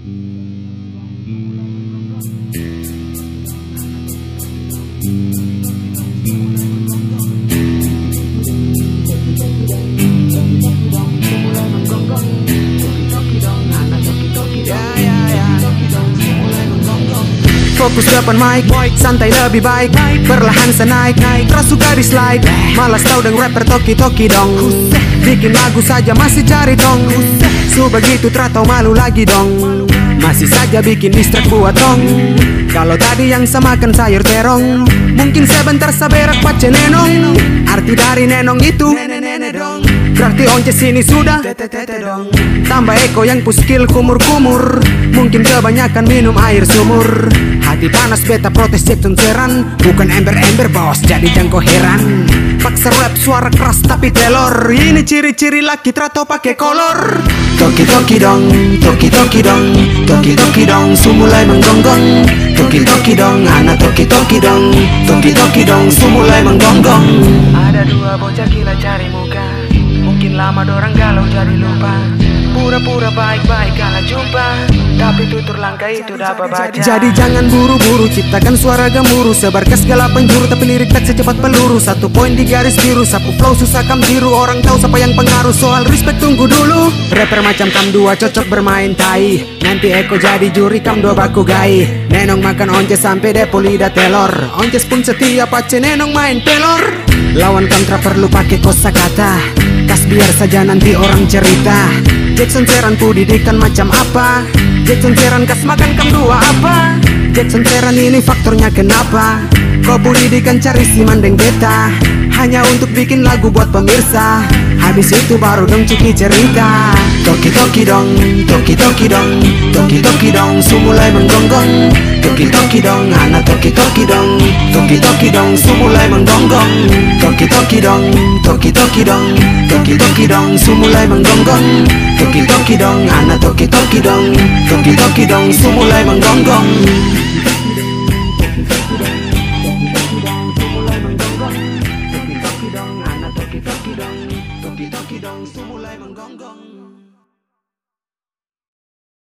Fokus depan mic, santai lebih baik. Perlahan senaik, terus suka di slide. Malas tau deng rapper toki-toki dong. Bikin lagu saja masih cari dong. Su begitu teratau malu lagi dong Masih saja bikin distrack buat dong Kalau tadi yang samakan sayur terong Mungkin sebentar saberak pace nenong. Arti dari nenong itu Berarti once sini sudah Tambah Eko yang puskil kumur-kumur Mungkin kebanyakan minum air sumur. Hati panas beta protes Jackson seran Bukan ember-ember bos jadi jangko heran Paksa rap suara keras tapi telor Ini ciri-ciri laki trato pakai kolor. Toki toki dong, toki toki dong Toki toki dong, su mulai menggonggong. Toki toki dong, anak toki toki dong Toki toki dong, su mulai menggonggong. Ada dua bocah gila cari muka. Mungkin lama dorang galau jadi lupa Pura-pura baik-baik kala jumpa. Tapi tutur langkah itu dapat baca. Jadi jangan buru-buru ciptakan suara gemuruh. Sebar ke segala penjuru tapi lirik tak secepat peluru. Satu poin di garis biru Sapu flow susah kam tiru Orang tahu siapa yang pengaruh Soal respect tunggu dulu. Rapper macam kam dua cocok bermain tai. Nanti Eko jadi juri kam dua baku gai. Nenong makan onces sampai depo lidah telor. Onces pun setia pace nenong main pelor. Lawan kontra perlu pakai kosakata. Kas biar saja nanti orang cerita Jackson Seran ku didikan macam apa? Jackson Seran kas makan kam dua apa? Jackson Seran ini faktornya kenapa? Kau ku didikan cari si mandeng beta. Hanya untuk bikin lagu buat pemirsa. Habis itu baru dong cuki cerita. Toki toki dong, toki toki dong Toki toki dong, su mulai menggonggong. Toki toki dong, anak toki toki dong Toki toki dong, su mulai menggonggong. Toki toki dong, toki toki dong Toki toki dong, su mulai menggonggong Toki toki dong, anak toki toki dong. Toki toki dong, semulai menggonggong. Toki toki dong, Ana toki toki dong. Toki toki dong semulai menggonggong.